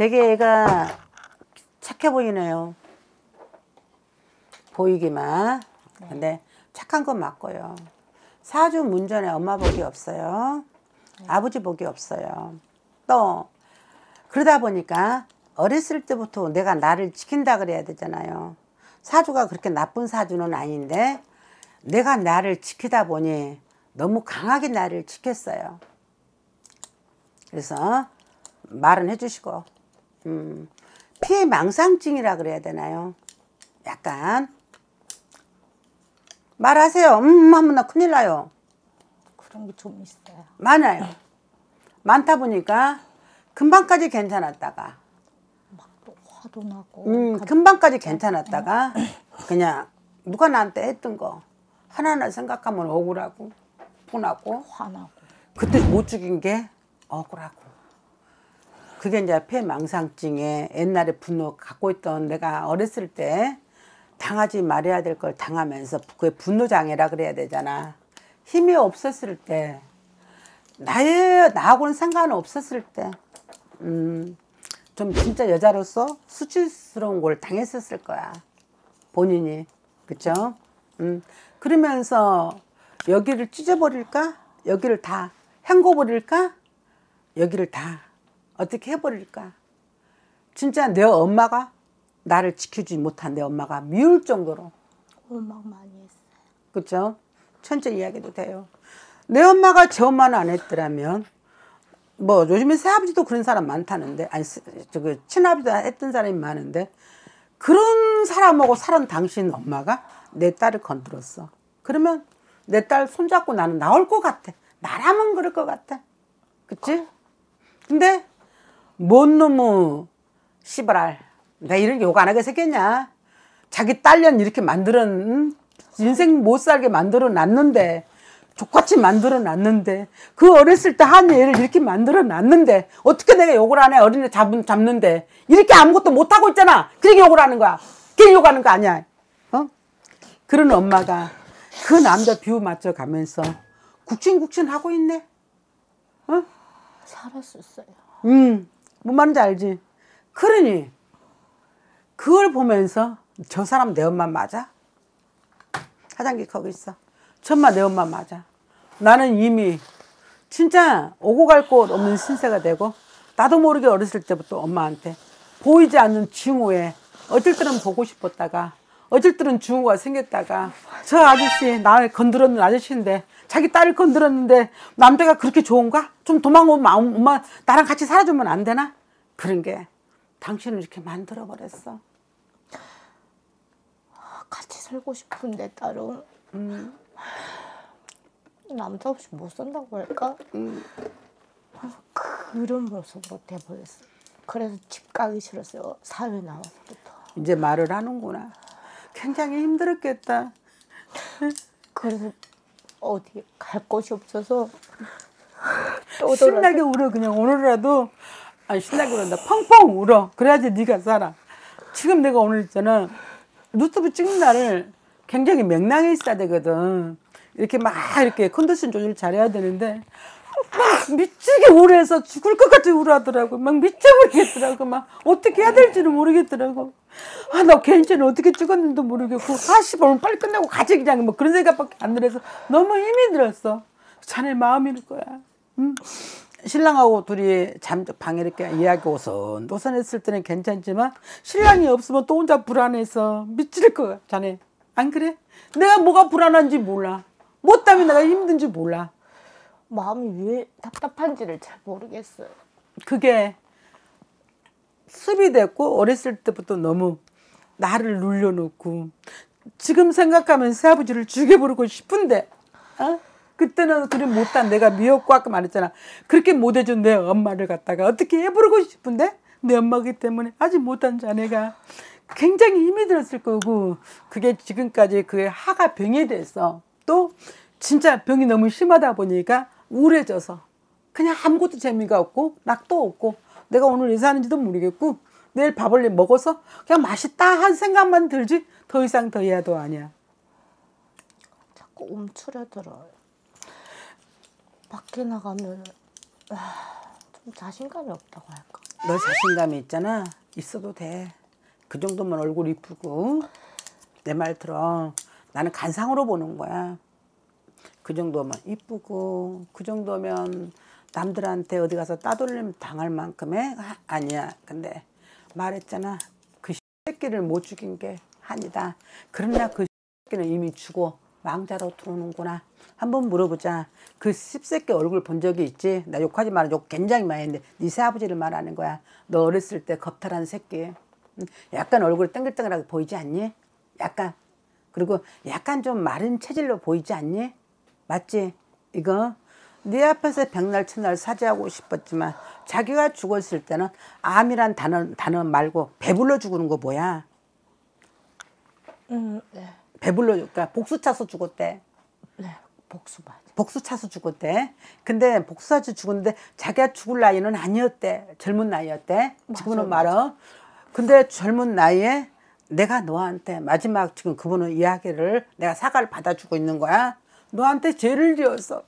되게 애가 착해 보이네요. 보이기만. 근데 착한 건 맞고요. 사주 문전에 엄마 복이 없어요. 아버지 복이 없어요. 또 그러다 보니까 어렸을 때부터 내가 나를 지킨다 그래야 되잖아요. 사주가 그렇게 나쁜 사주는 아닌데 내가 나를 지키다 보니 너무 강하게 나를 지켰어요. 그래서 말은 해주시고 음, 피해 망상증이라 그래야 되나요? 약간 말하세요. 음 하면 나 큰일 나요. 그런 게 좀 있어요. 많아요. 많다 보니까 금방까지 괜찮았다가 막또 화도 나고. 음, 가- 금방까지 괜찮았다가 그냥 누가 나한테 했던 거 하나하나 생각하면 억울하고 분하고 화나고. 그때 못 죽인 게 억울하고 그게 이제 폐망상증에 옛날에 분노 갖고 있던 내가 어렸을 때 당하지 말아야 될 걸 당하면서 그게 분노장애라 그래야 되잖아 힘이 없었을 때 나의 나하고는 상관 없었을 때 음, 좀 진짜 여자로서 수치스러운 걸 당했었을 거야 본인이 그쵸? 음, 그러면서 여기를 찢어버릴까? 여기를 다 헹궈버릴까? 여기를 다 어떻게 해버릴까? 진짜 내 엄마가 나를 지켜주지 못한 내 엄마가 미울 정도로 음악 많이 했어요. 그쵸? 천천히 이야기도 돼요. 내 엄마가 제 엄마는 안 했더라면 뭐 요즘에 새아버지도 그런 사람 많다는데 아니 친아버지도 했던 사람이 많은데 그런 사람하고 살은 당신 엄마가 내 딸을 건드렸어. 그러면 내 딸 손잡고 나는 나올 것 같아. 나라면 그럴 것 같아. 그치? 근데 뭔 놈의 씨발알. 내가 이런 욕 안 하게 생겼냐? 자기 딸년 이렇게 만들어 응? 인생 못 살게 만들어 놨는데 족같이 만들어 놨는데 그 어렸을 때 한 애를 이렇게 만들어 놨는데 어떻게 내가 욕을 안 해? 어린애 잡은 잡는데 이렇게 아무것도 못 하고 있잖아. 그렇게 욕을 하는 거야. 걔 욕하는 거 아니야. 어? 그런 엄마가 그 남자 비유 맞춰 가면서 국진국진 하고 있네. 어? 살았었어요. 음, 뭔 말인지 알지? 그러니, 그걸 보면서 저 사람 내 엄마 맞아? 사장기 거기 있어. 저 엄마 내 엄마 맞아. 나는 이미 진짜 오고 갈 곳 없는 신세가 되고, 나도 모르게 어렸을 때부터 엄마한테 보이지 않는 징후에 어쩔 때는 보고 싶었다가, 어쩔 때는 징후가 생겼다가, 저 아저씨, 나를 건드렸는 아저씨인데, 자기 딸을 건드렸는데, 남자가 그렇게 좋은가? 좀 도망오면 마- 엄마, 나랑 같이 살아주면 안 되나? 그런 게 당신을 이렇게 만들어버렸어. 아, 같이 살고 싶은데 딸은 음. 남자 없이 못 산다고 할까? 그래서 그런 모습으로 돼버렸어. 그래서 집 가기 싫었어요. 사회 나와서부터. 이제 말을 하는구나. 굉장히 힘들었겠다. 그래서 어디 갈 곳이 없어서 또 신나게 울어 그냥. 오늘이라도. 아니 신나게 울었다 펑펑 울어. 그래야지 네가 살아. 지금 내가 오늘 있잖아. 유튜브 찍는 날을 굉장히 명랑해 있어야 되거든. 이렇게 막 이렇게 컨디션 조절 잘해야 되는데 막 미치게 우울해서 죽을 것 같이 우울하더라고. 막 미쳐버리겠더라고. 막 어떻게 해야 될지는 모르겠더라고. 아 나 괜찮아 어떻게 찍었는지도 모르겠고 아씨 오늘 빨리 끝내고 가지 그냥. 뭐 그런 생각밖에 안 들어서 너무 힘이 들었어. 자네 마음일 거야. 음. 신랑하고 둘이 잠 방에 이렇게 이야기 오선 오선했을 때는 괜찮지만 신랑이 없으면 또 혼자 불안해서 미칠 거야 자네. 안 그래? 내가 뭐가 불안한지 몰라. 뭐 때문에 내가 힘든지 몰라 마음이 왜 답답한지를 잘 모르겠어요. 그게 습이 됐고 어렸을 때부터 너무 나를 눌려놓고 지금 생각하면 새아버지를 죽여버리고 싶은데 어? 그때는 그래 못한 내가 미웠고 아까 말했잖아 그렇게 못해준 내 엄마를 갖다가 어떻게 해버리고 싶은데 내 엄마기 때문에 아직 못한 자네가 굉장히 힘이 들었을 거고 그게 지금까지 그의 하가 병이 돼서 또 진짜 병이 너무 심하다 보니까 우울해져서 그냥 아무것도 재미가 없고 낙도 없고 내가 오늘 왜 사는지도 모르겠고 내일 밥을 먹어서 그냥 맛있다 한 생각만 들지 더 이상 더 이하도 아니야. 자꾸 움츠려들어요. 밖에 나가면 아, 좀 자신감이 없다고 할까? 너 자신감이 있잖아. 있어도 돼. 그 정도면 얼굴 이쁘고 내 말 들어. 나는 간상으로 보는 거야. 그 정도면 이쁘고 그 정도면 남들한테 어디 가서 따돌림 당할 만큼의 아, 아니야. 근데 말했잖아. 그 새끼를 못 죽인 게 한이다. 그러나 그 새끼는 이미 죽어 망자로 들어오는구나. 한번 물어보자. 그 씹새끼 얼굴 본 적이 있지? 나 욕하지 마라. 욕 굉장히 많이 했는데 네 새아버지를 말하는 거야. 너 어렸을 때 겁탈한 새끼. 약간 얼굴 땡글땡글하게 보이지 않니? 약간. 그리고 약간 좀 마른 체질로 보이지 않니? 맞지? 이거 네 앞에서 백날 첫날 사죄하고 싶었지만 자기가 죽었을 때는 암이란 단어 단어 말고 배불러 죽는 거 뭐야? 음, 네. 배불러 그러니까 복수 차서 죽었대. 네. 복수 맞아. 복수 차서 죽었대. 근데 복수 차서 죽었는데 자기가 죽을 나이는 아니었대. 젊은 나이였대. 지금은 말어. 근데 젊은 나이에 내가 너한테 마지막 지금 그분은 이야기를 내가 사과를 받아주고 있는 거야. 너한테 죄를 지었어.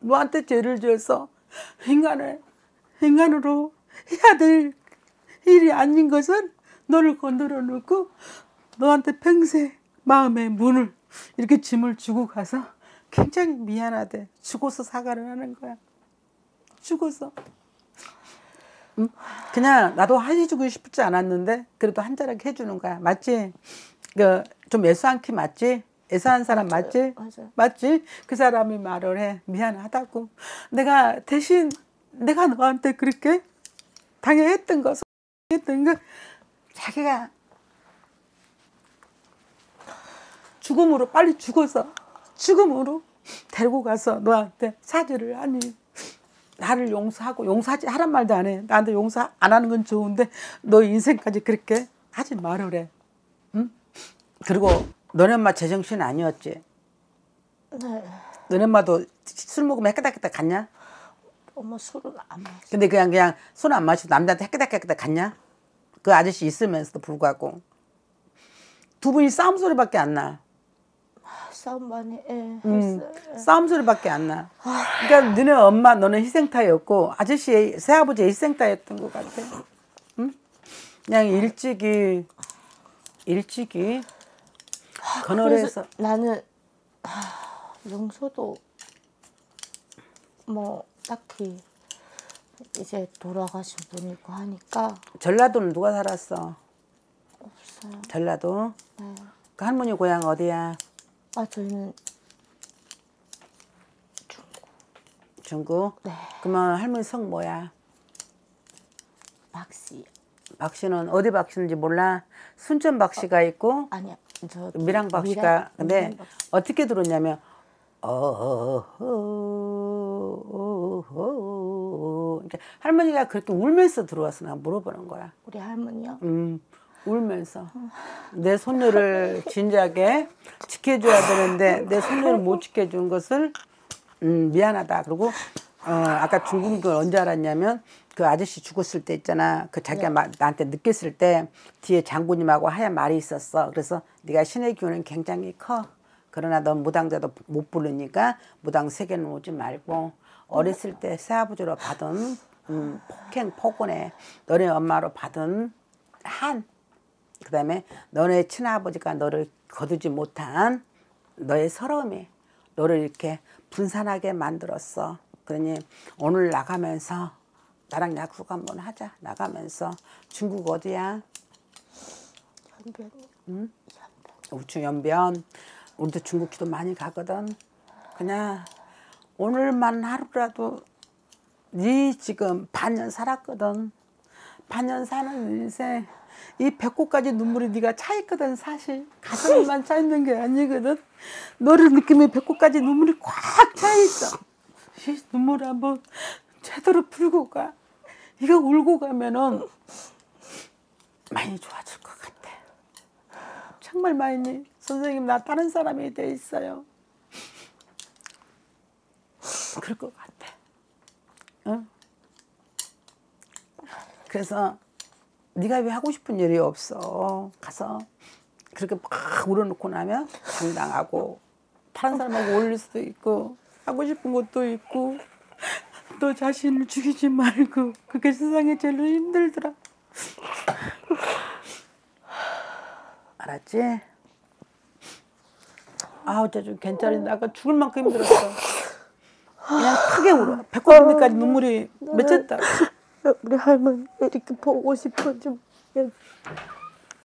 너한테 죄를 지어서 인간을 인간으로 해야 될 일이 아닌 것은 너를 건드려 놓고 너한테 평생 마음의 문을 이렇게 짐을 주고 가서 굉장히 미안하대. 죽어서 사과를 하는 거야. 죽어서. 응? 그냥 나도 해주고 싶지 않았는데 그래도 한 자락 해주는 거야. 맞지? 그좀 애수한 키 맞지? 애사한 사람 맞아요. 맞지? 맞아요. 맞지? 그 사람이 말을 해. 미안하다고. 내가 대신 내가 너한테 그렇게 당해했던 거, 했던 거 자기가 죽음으로 빨리 죽어서 죽음으로 데리고 가서 너한테 사죄를 하니 나를 용서하고 용서하지 하란 말도 안 해. 나한테 용서 안 하는 건 좋은데 너 인생까지 그렇게 하지 말으래. 응? 그리고 너네 엄마 제정신 아니었지? 네. 너네 엄마도 술 먹으면 해까닥해까닥 갔냐? 엄마 술은 안 마셔. 근데 그냥 그냥 손안 마시고 남자한테 해까닥해까닥 갔냐? 그 아저씨 있으면서도 불구하고 두 분이 싸움 소리밖에 안 나. 싸움 많이 예, 음, 했어요. 싸움 소리밖에 안 나. 그러니까 너네 엄마 너는 희생타였고 아저씨의 새아버지의 희생타였던 것 같아. 응? 그냥 일찍이 일찍이 건너에서 그래서 나는 하, 용서도 뭐 딱히 이제 돌아가신 분이고 하니까 전라도는 누가 살았어? 없어요. 전라도. 네. 그 할머니 고향 어디야? 아 저희는 중국. 네 그러면 할머니 성 뭐야? 박씨 박 씨는 어디 박 씨인지 몰라. 순천 박 씨가 있고 아니야 저 미랑 박 씨가 근데 어떻게 들었냐면 어허허허 이렇게 할머니가 그렇게 울면서 들어와서 나 물어보는 거야. 우리 할머니요. 음, 울면서 내 손녀를 진작에 지켜줘야 되는데 내 손녀를 못 지켜준 것을 음, 미안하다. 그리고 어, 아까 죽은 걸 언제 알았냐면 그 아저씨 죽었을 때 있잖아. 그 자기가 마- 나한테 느꼈을 때 뒤에 장군님하고 하얀 말이 있었어. 그래서 네가 신의 기운은 굉장히 커. 그러나 넌 무당자도 못 부르니까 무당 세계는 오지 말고 어렸을 때 새아버지로 받은 음, 폭행 폭언에 너네 엄마로 받은 한 그다음에 너네 친아버지가 너를 거두지 못한 너의 서러움이 너를 이렇게 분산하게 만들었어. 그러니 오늘 나가면서 나랑 약속 한번 하자. 나가면서 중국 어디야? 현변이 우측 연변. 우리도 중국 기도 많이 가거든. 그냥 오늘만 하루라도 네 지금 반년 살았거든. 반년 사는 인생 이 배꼽까지 눈물이 네가 차 있거든 사실 가슴만 차 있는 게 아니거든. 너를 느끼면 배꼽까지 눈물이 꽉 차 있어. 이 눈물 한번 제대로 풀고 가. 이거 울고 가면은 많이 좋아질 것 같아. 정말 많이 선생님 나 다른 사람이 돼 있어요. 그럴 것 같아. 응? 그래서 네가 왜 하고 싶은 일이 없어? 가서 그렇게 막 울어놓고 나면 당당하고 다른 사람하고 어울릴 수도 있고 하고 싶은 것도 있고 또 자신을 죽이지 말고 그게 세상에 제일 힘들더라. 알았지? 아우 저좀 괜찮은데 아까 죽을 만큼 힘들었어. 그냥 크게 울어. 배꼽밑까지 눈물이 맺혔다. 우리 할머니 이렇게 보고 싶어 좀.